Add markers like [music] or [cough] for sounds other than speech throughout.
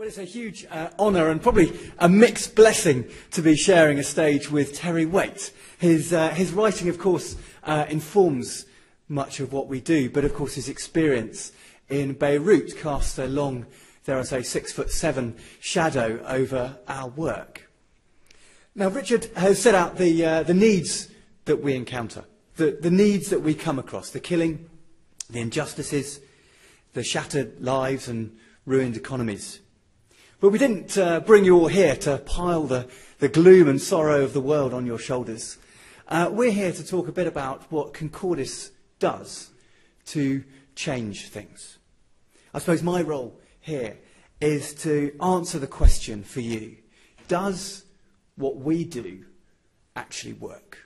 Well, it's a huge uh, honour and probably a mixed blessing to be sharing a stage with Terry Waite. His, uh, his writing, of course, uh, informs much of what we do, but of course his experience in Beirut casts a long, dare I say, six foot seven shadow over our work. Now, Richard has set out the, uh, the needs that we encounter, the, the needs that we come across, the killing, the injustices, the shattered lives and ruined economies. But we didn't uh, bring you all here to pile the, the gloom and sorrow of the world on your shoulders. Uh, we're here to talk a bit about what Concordis does to change things. I suppose my role here is to answer the question for you Does what we do actually work?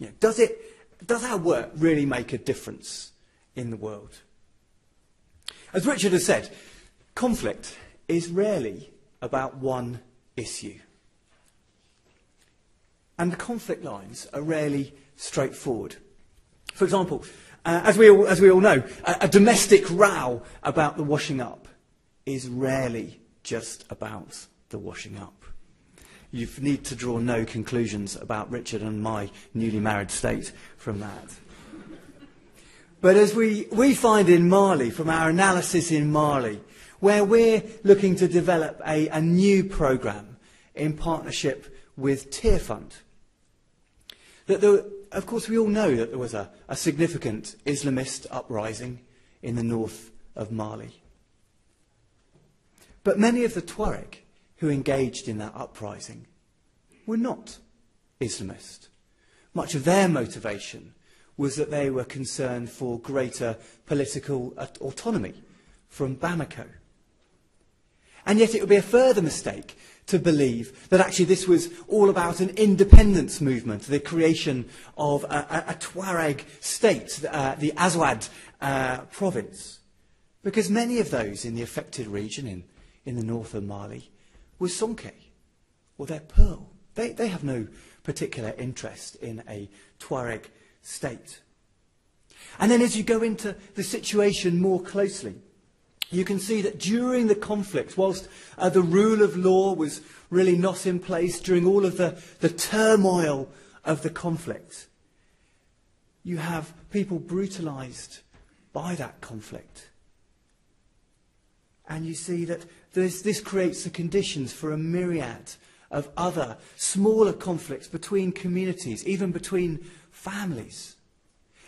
You know, does, it, does our work really make a difference in the world? As Richard has said, conflict is rarely about one issue. And the conflict lines are rarely straightforward. For example, uh, as, we all, as we all know, a, a domestic row about the washing up is rarely just about the washing up. You need to draw no conclusions about Richard and my newly married state from that. But as we, we find in Mali, from our analysis in Mali, where we're looking to develop a, a new programme in partnership with Tearfund. That there, of course, we all know that there was a, a significant Islamist uprising in the north of Mali. But many of the Tuareg who engaged in that uprising were not Islamist. Much of their motivation was that they were concerned for greater political autonomy from Bamako. And yet it would be a further mistake to believe that actually this was all about an independence movement, the creation of a, a, a Tuareg state, uh, the Azawad uh, province. Because many of those in the affected region in, in the north of Mali were Songhai, or their Pearl. They, they have no particular interest in a Tuareg state. And then as you go into the situation more closely, you can see that during the conflict, whilst uh, the rule of law was really not in place during all of the, the turmoil of the conflict, you have people brutalized by that conflict. And you see that this, this creates the conditions for a myriad of other smaller conflicts between communities, even between families.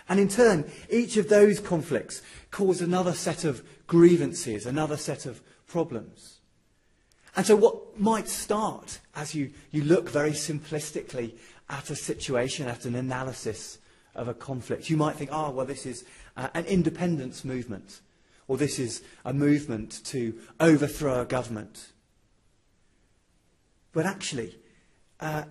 And in turn, each of those conflicts cause another set of grievances, another set of problems. And so what might start as you, you look very simplistically at a situation, at an analysis of a conflict, you might think, oh, well, this is uh, an independence movement, or this is a movement to overthrow a government. But actually, uh,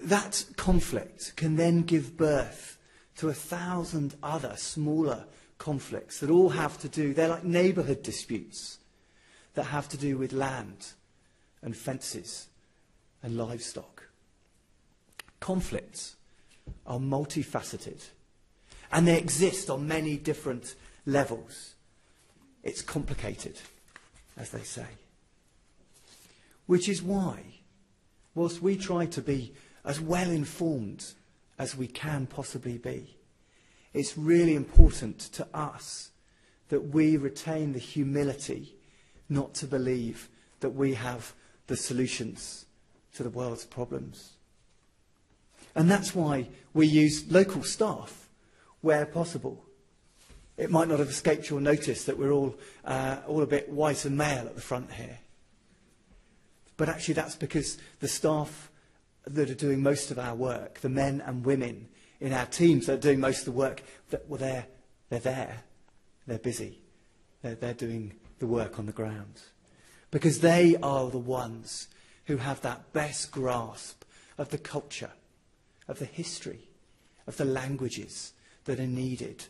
that conflict can then give birth to a thousand other smaller conflicts that all have to do, they're like neighbourhood disputes that have to do with land and fences and livestock. Conflicts are multifaceted and they exist on many different levels. It's complicated, as they say. Which is why, whilst we try to be as well informed as we can possibly be, It's really important to us that we retain the humility not to believe that we have the solutions to the world's problems. And that's why we use local staff where possible. It might not have escaped your notice that we're all, uh, all a bit white and male at the front here. But actually, that's because the staff that are doing most of our work, the men and women in our teams that are doing most of the work, that, well, they're, they're there. They're busy. They're, they're doing the work on the ground. Because they are the ones who have that best grasp of the culture, of the history, of the languages that are needed.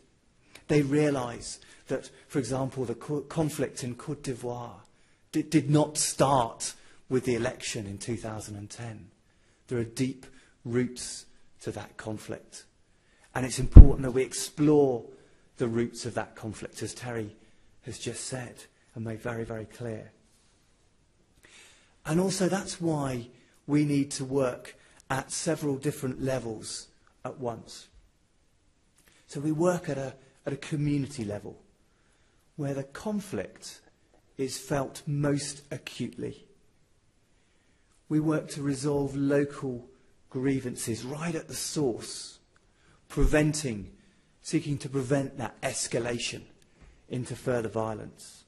They realize that, for example, the co- conflict in Cote d'Ivoire did, did not start with the election in 2010. There are deep roots to that conflict. And it's important that we explore the roots of that conflict, as Terry has just said and made very, very clear. And also, that's why we need to work at several different levels at once. So we work at a, at a community level where the conflict is felt most acutely. We work to resolve local grievances right at the source, preventing, seeking to prevent that escalation into further violence.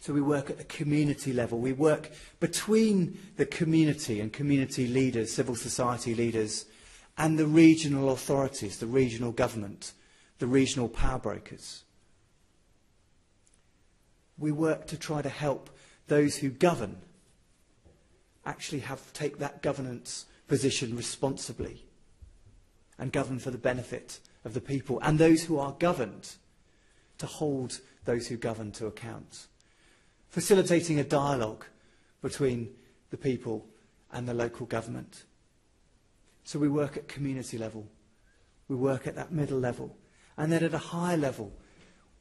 So we work at the community level. We work between the community and community leaders, civil society leaders, and the regional authorities, the regional government, the regional power brokers. We work to try to help those who govern actually have take that governance position responsibly and govern for the benefit of the people and those who are governed to hold those who govern to account facilitating a dialogue between the people and the local government. So we work at community level. We work at that middle level. And then at a higher level,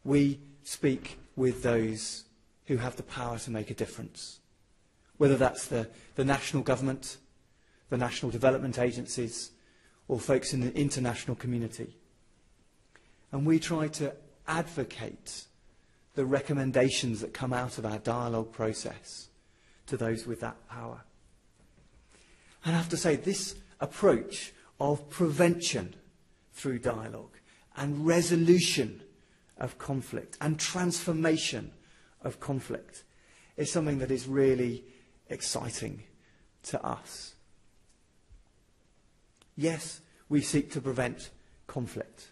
we speak with those who have the power to make a difference. Whether that's the, the national government, the national development agencies, or folks in the international community. And we try to advocate the recommendations that come out of our dialogue process to those with that power. And I have to say, this approach of prevention through dialogue and resolution of conflict and transformation of conflict is something that is really exciting to us. Yes, we seek to prevent conflict.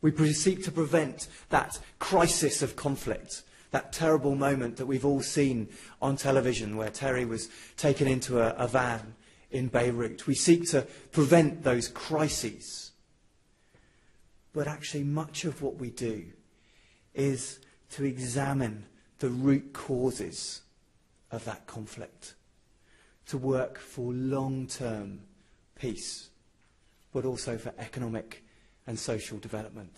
We seek to prevent that crisis of conflict, that terrible moment that we've all seen on television where Terry was taken into a, a van in Beirut. We seek to prevent those crises. But actually, much of what we do is to examine the root causes of that conflict, to work for long term peace, but also for economic and social development,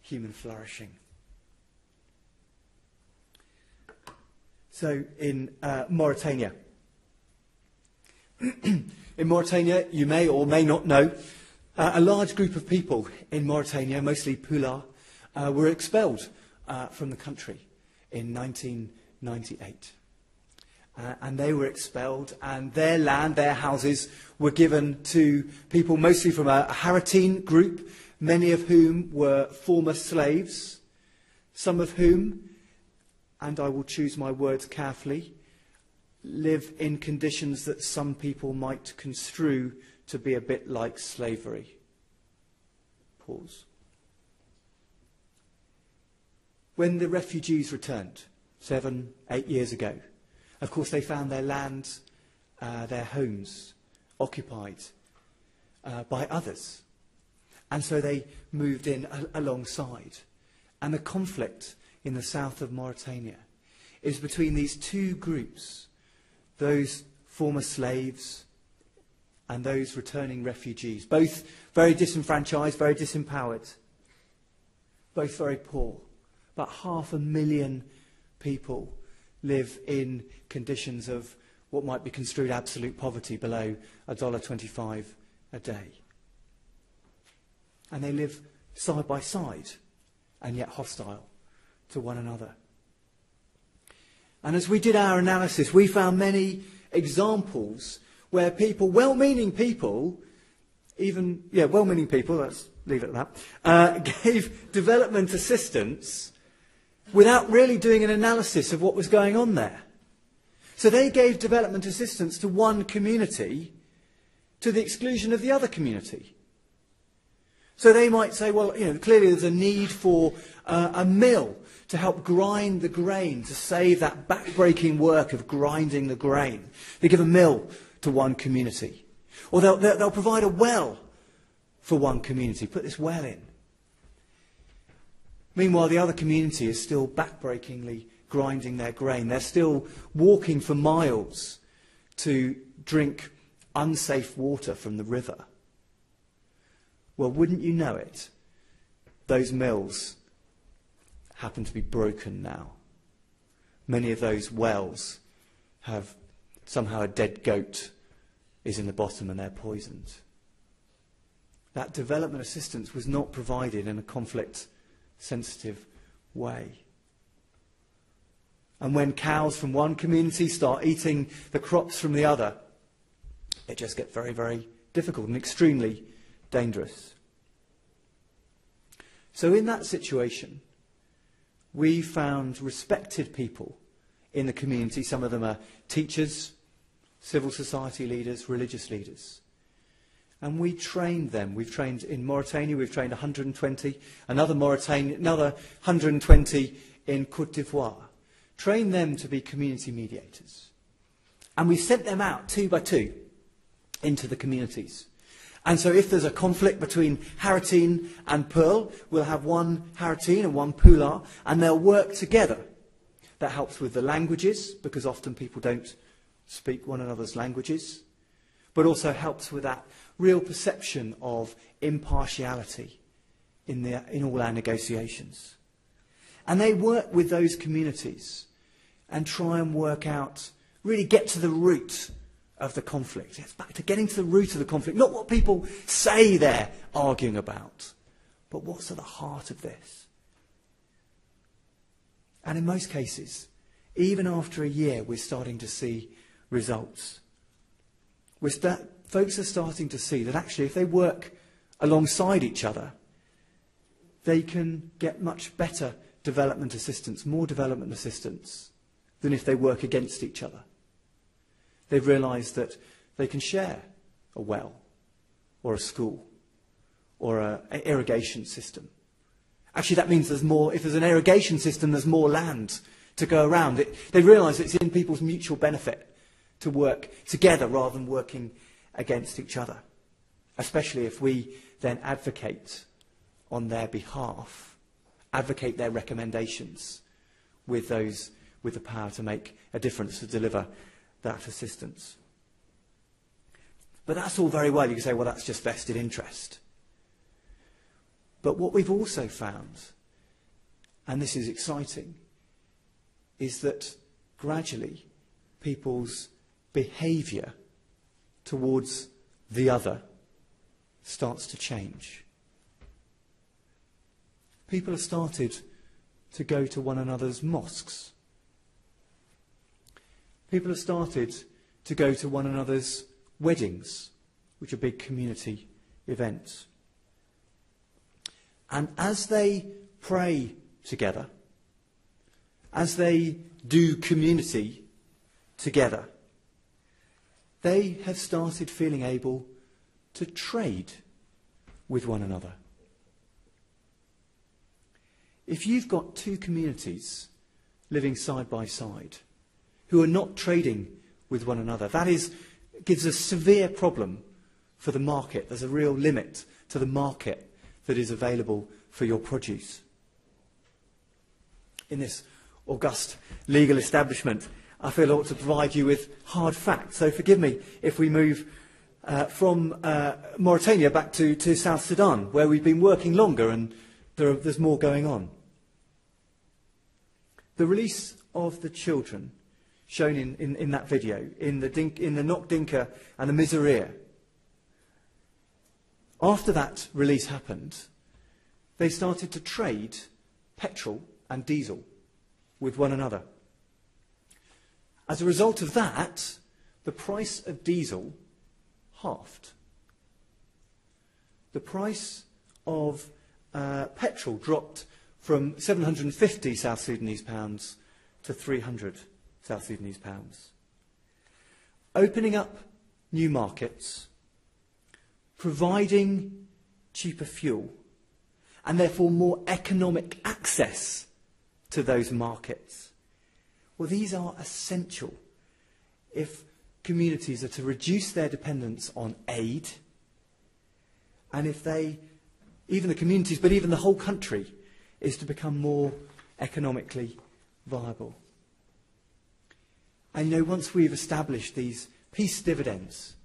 human flourishing. So in uh, Mauritania, [clears throat] in Mauritania, you may or may not know, uh, a large group of people in Mauritania, mostly Pulaar, uh, were expelled uh, from the country in 1998. Uh, and they were expelled, and their land, their houses, were given to people mostly from a, a Haratine group, many of whom were former slaves, some of whom, and I will choose my words carefully, live in conditions that some people might construe to be a bit like slavery. Pause. When the refugees returned, seven, eight years ago, of course, they found their land, uh, their homes, occupied uh, by others. And so they moved in alongside. And the conflict in the south of Mauritania is between these two groups those former slaves and those returning refugees, both very disenfranchised, very disempowered, both very poor. About half a million people live in conditions of what might be construed absolute poverty below $1.25 a day. And they live side by side and yet hostile to one another. And as we did our analysis, we found many examples where people, well meaning people, even, yeah, well meaning people, let's leave it at that, uh, [laughs] gave development assistance without really doing an analysis of what was going on there. So they gave development assistance to one community to the exclusion of the other community. So they might say, well, you know, clearly there's a need for uh, a mill to help grind the grain, to save that backbreaking work of grinding the grain. They give a mill to one community. Or they'll, they'll provide a well for one community. Put this well in. Meanwhile, the other community is still backbreakingly grinding their grain. They're still walking for miles to drink unsafe water from the river. Well, wouldn't you know it? Those mills happen to be broken now. Many of those wells have somehow a dead goat is in the bottom and they're poisoned. That development assistance was not provided in a conflict sensitive way. And when cows from one community start eating the crops from the other, it just gets very, very difficult and extremely dangerous. So, in that situation, we found respected people in the community. Some of them are teachers, civil society leaders, religious leaders. And we trained them. We've trained in Mauritania, we've trained 120, another Mauritania, another 120 in Cote d'Ivoire. Trained them to be community mediators. And we sent them out two by two into the communities. And so if there's a conflict between Haratine and Pearl, we'll have one Haratine and one Pulaar, and they'll work together. That helps with the languages, because often people don't speak one another's languages, but also helps with that real perception of impartiality in, the, in all our negotiations. And they work with those communities and try and work out, really get to the root of the conflict. It's back to getting to the root of the conflict, not what people say they're arguing about, but what's at the heart of this. And in most cases, even after a year, we're starting to see results. We're sta- folks are starting to see that actually, if they work alongside each other, they can get much better development assistance, more development assistance, than if they work against each other. They've realised that they can share a well or a school or an irrigation system. Actually, that means there's more, if there's an irrigation system, there's more land to go around. It, they realise it's in people's mutual benefit to work together rather than working against each other, especially if we then advocate on their behalf, advocate their recommendations with those with the power to make a difference, to deliver that assistance. But that's all very well. You can say, well, that's just vested interest. But what we've also found, and this is exciting, is that gradually people's behaviour towards the other starts to change. People have started to go to one another's mosques People have started to go to one another's weddings, which are big community events. And as they pray together, as they do community together, they have started feeling able to trade with one another. If you've got two communities living side by side, who are not trading with one another. That is, gives a severe problem for the market. There's a real limit to the market that is available for your produce. In this august legal establishment, I feel ought to provide you with hard facts. So forgive me if we move uh, from uh, Mauritania back to, to South Sudan, where we've been working longer and there are, there's more going on. The release of the children shown in, in, in that video, in the, Dink, in the Ngok Dinka and the Miseria. After that release happened, they started to trade petrol and diesel with one another. As a result of that, the price of diesel halved. The price of uh, petrol dropped from 750 South Sudanese pounds to 300 South Sudanese pounds. Opening up new markets, providing cheaper fuel, and therefore more economic access to those markets. Well, these are essential if communities are to reduce their dependence on aid, and if they, even the communities, but even the whole country, is to become more economically viable. And you know, once we've established these peace dividends,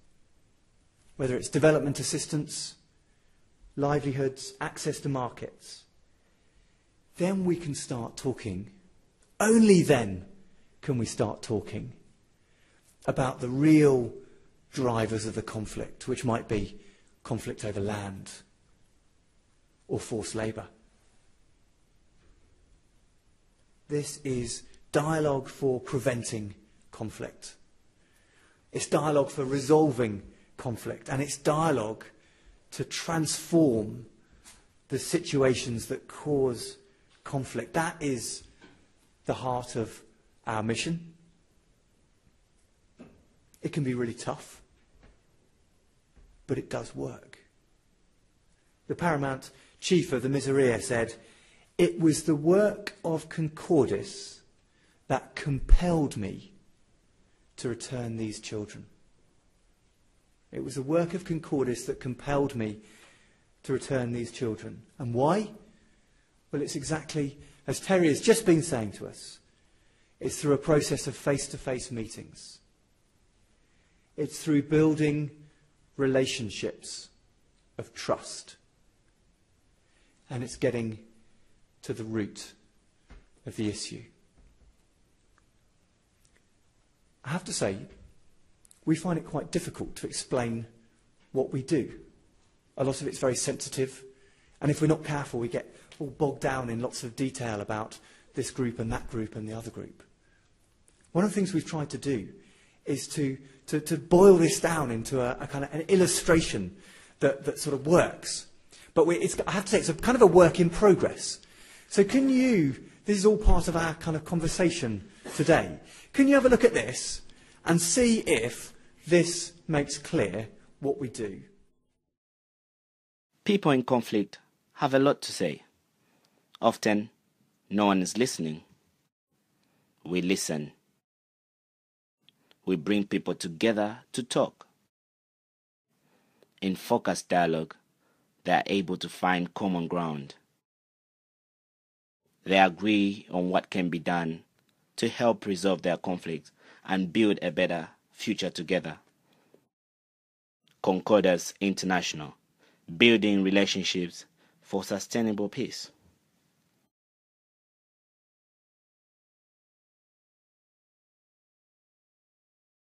whether it's development assistance, livelihoods, access to markets, then we can start talking. Only then can we start talking about the real drivers of the conflict, which might be conflict over land or forced labour. This is dialogue for preventing conflict. It's dialogue for resolving conflict. And it's dialogue to transform the situations that cause conflict. That is the heart of our mission. It can be really tough, but it does work. The paramount chief of the Miseria said, It was the work of Concordis that compelled me to return these children. It was the work of Concordis that compelled me to return these children. And why? Well, it's exactly as Terry has just been saying to us. It's through a process of face to face meetings. It's through building relationships of trust. And it's getting to the root of the issue. I have to say, we find it quite difficult to explain what we do. A lot of it's very sensitive, and if we're not careful, we get all bogged down in lots of detail about this group and that group and the other group. One of the things we've tried to do is to, to, to boil this down into a, a, kind of an illustration that, that sort of works. But we, I have to say, it's a kind of a work in progress. So can you, this is all part of our kind of conversation today, can you have a look at this and see if this makes clear what we do? People in conflict have a lot to say. Often, no one is listening. We listen. We bring people together to talk. In focused dialogue, they are able to find common ground. They agree on what can be done to help resolve their conflicts and build a better future together. Concordis International, building relationships for sustainable peace.